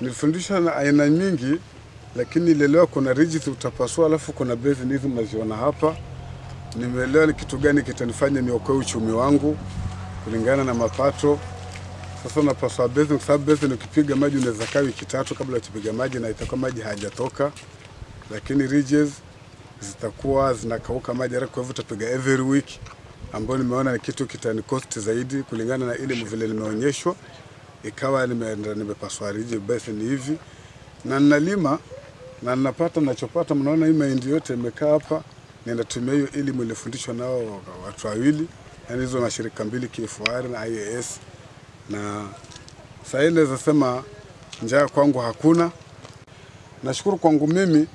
Nilifundishwa na aina nyingi, lakini nilielewa kuna ridges utapasua, alafu kuna basin hizi mnaziona hapa. Nimeelewa ni kitu gani kitanifanya niokoe uchumi wangu kulingana na mapato. Sasa napasua basin, kwa sababu basin ukipiga maji unaweza kaa wiki tatu kabla ukipiga maji na itakuwa maji hayajatoka, lakini ridges zitakuwa zinakauka maji kwa hivyo utapiga every week, ambayo nimeona ni kitu kitani cost zaidi kulingana na ile mvile nimeonyeshwa ikawa nimeenda nimepaswa rije basi ni hivi na ninalima na ninapata ninachopata. Mnaona hii mahindi yote imekaa hapa, ninatumia hiyo elimu mlifundishwa nao watu wawili, yani hizo mashirika mbili KFR na IAS, na sasa ile naweza sema njaa kwangu hakuna. Nashukuru kwangu mimi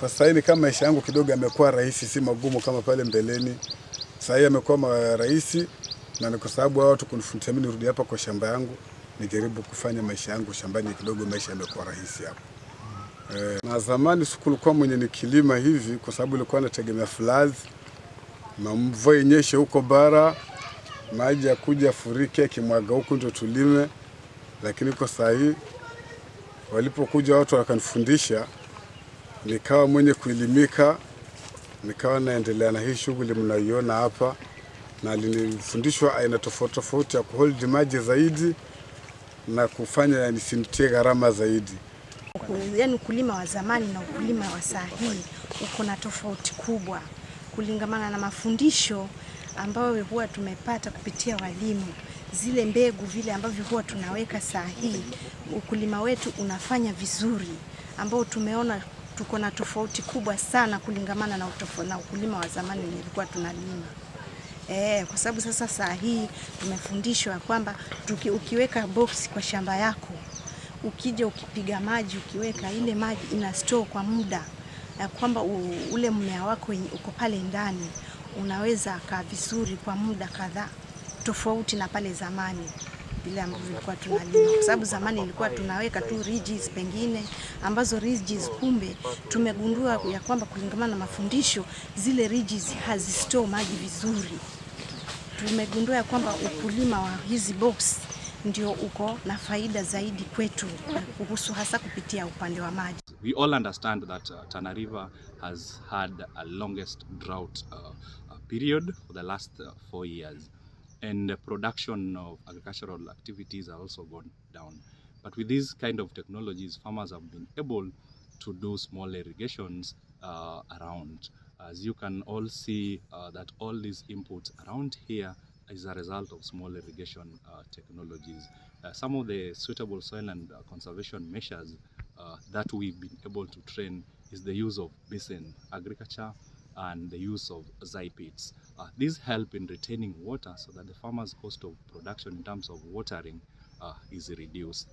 kwa sasa hivi, kama maisha yangu kidogo yamekuwa rahisi, si magumu kama pale mbeleni. Sasa hii amekuwa rahisi, na ni kwa sababu hao watu kunifundisha mimi nirudi hapa kwa shamba yangu nijaribu kufanya maisha yangu shambani kidogo, maisha yamekuwa rahisi hapo. E, na zamani sikulikuwa mwenye nikilima hivi, kwa sababu ilikuwa nategemea floods, na mvua inyeshe huko bara, maji ya kuja furike akimwaga huku ndio tulime. Lakini kwa saa hii walipokuja watu wakanifundisha, nikawa mwenye kuelimika, nikawa naendelea na hii shughuli mnaiona hapa, na nilifundishwa aina tofauti tofauti ya kuhold maji zaidi na kufanya nisimtie gharama zaidi. Yaani ukulima wa zamani na ukulima wa saa hii uko na tofauti kubwa kulingamana na mafundisho ambayo huwa tumepata kupitia walimu, zile mbegu vile ambavyo huwa tunaweka saa hii, ukulima wetu unafanya vizuri, ambao tumeona tuko na tofauti kubwa sana kulingamana na, utofo, na ukulima wa zamani nilikuwa tunalima. E, kwa sababu sasa saa hii tumefundishwa kwamba ukiweka box kwa shamba yako ukija ukipiga maji ukiweka ile maji ina store kwa muda ya kwamba u, ule mmea wako uko pale ndani unaweza kaa vizuri kwa muda kadhaa, tofauti na pale zamani vile ambavyo ilikuwa tunalima, kwa sababu zamani ilikuwa tunaweka tu ridges pengine ambazo ridges, kumbe tumegundua ya kwamba kulingana na mafundisho zile ridges hazistore maji vizuri. Tumegundua ya kwamba ukulima wa hizi box ndio uko na faida zaidi kwetu kuhusu hasa kupitia upande wa maji. We all understand that uh, Tana River has had a longest drought uh, uh, period for the last uh, four years and the production of agricultural activities have also gone down. But with these kind of technologies, farmers have been able to do small irrigations uh, around. As you can all see uh, that all these inputs around here is a result of small irrigation uh, technologies. Uh, some of the suitable soil and uh, conservation measures uh, that we've been able to train is the use of basin agriculture and the use of pits. Uh, these help in retaining water so that the farmer's cost of production in terms of watering uh, is reduced.